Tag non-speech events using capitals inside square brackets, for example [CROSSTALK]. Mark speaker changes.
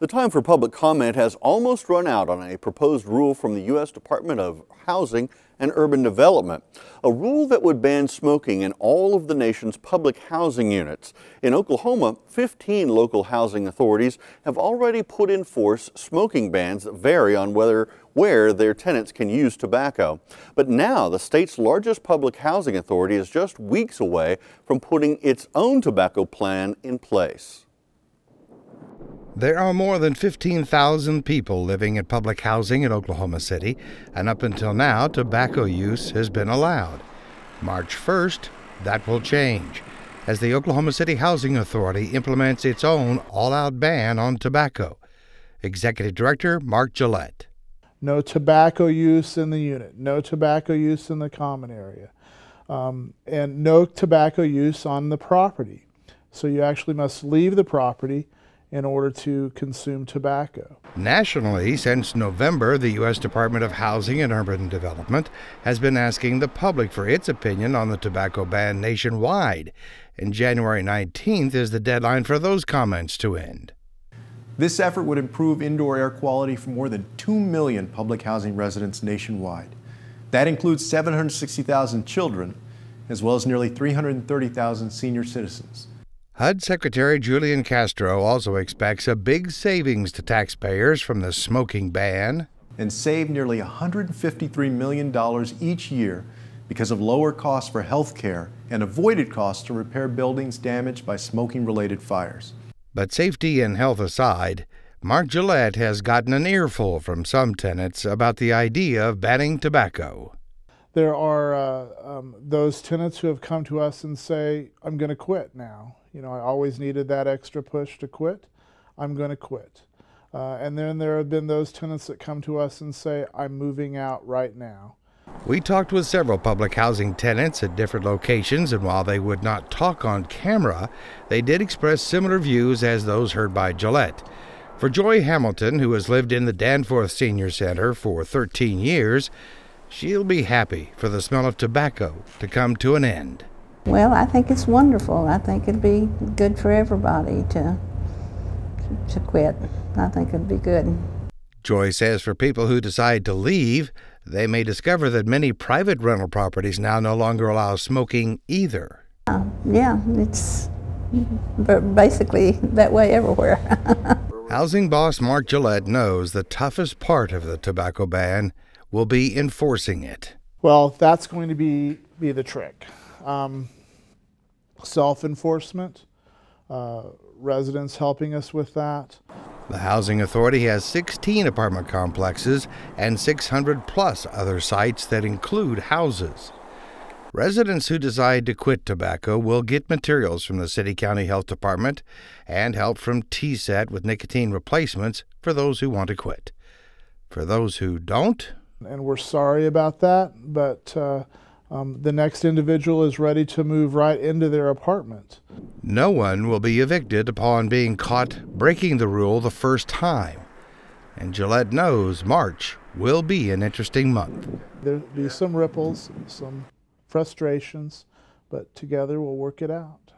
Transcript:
Speaker 1: The time for public comment has almost run out on a proposed rule from the U.S. Department of Housing and Urban Development, a rule that would ban smoking in all of the nation's public housing units. In Oklahoma, 15 local housing authorities have already put in force smoking bans that vary on whether where their tenants can use tobacco. But now the state's largest public housing authority is just weeks away from putting its own tobacco plan in place.
Speaker 2: There are more than 15,000 people living in public housing in Oklahoma City, and up until now, tobacco use has been allowed. March 1st, that will change as the Oklahoma City Housing Authority implements its own all out ban on tobacco. Executive Director Mark Gillette.
Speaker 3: No tobacco use in the unit, no tobacco use in the common area, um, and no tobacco use on the property. So you actually must leave the property in order to consume tobacco.
Speaker 2: Nationally, since November, the U.S. Department of Housing and Urban Development has been asking the public for its opinion on the tobacco ban nationwide, and January 19th is the deadline for those comments to end.
Speaker 4: This effort would improve indoor air quality for more than 2 million public housing residents nationwide. That includes 760,000 children, as well as nearly 330,000 senior citizens.
Speaker 2: HUD Secretary Julian Castro also expects a big savings to taxpayers from the smoking ban.
Speaker 4: And save nearly $153 million each year because of lower costs for health care and avoided costs to repair buildings damaged by smoking related fires.
Speaker 2: But safety and health aside, Mark Gillette has gotten an earful from some tenants about the idea of banning tobacco.
Speaker 3: There are uh, um, those tenants who have come to us and say, I'm going to quit now you know, I always needed that extra push to quit. I'm going to quit. Uh, and then there have been those tenants that come to us and say, I'm moving out right now.
Speaker 2: We talked with several public housing tenants at different locations, and while they would not talk on camera, they did express similar views as those heard by Gillette. For Joy Hamilton, who has lived in the Danforth Senior Center for 13 years, she'll be happy for the smell of tobacco to come to an end.
Speaker 5: Well, I think it's wonderful. I think it'd be good for everybody to to quit. I think it'd be good.
Speaker 2: Joy says for people who decide to leave, they may discover that many private rental properties now no longer allow smoking either.
Speaker 5: Uh, yeah, it's basically that way everywhere. [LAUGHS]
Speaker 2: Housing boss Mark Gillette knows the toughest part of the tobacco ban will be enforcing it.
Speaker 3: Well, that's going to be, be the trick um, self-enforcement, uh, residents helping us with that.
Speaker 2: The Housing Authority has 16 apartment complexes and 600 plus other sites that include houses. Residents who decide to quit tobacco will get materials from the City County Health Department and help from TSET with nicotine replacements for those who want to quit. For those who don't,
Speaker 3: and we're sorry about that, but uh, um, the next individual is ready to move right into their apartment.
Speaker 2: No one will be evicted upon being caught breaking the rule the first time. And Gillette knows March will be an interesting month.
Speaker 3: There'll be some ripples, some frustrations, but together we'll work it out.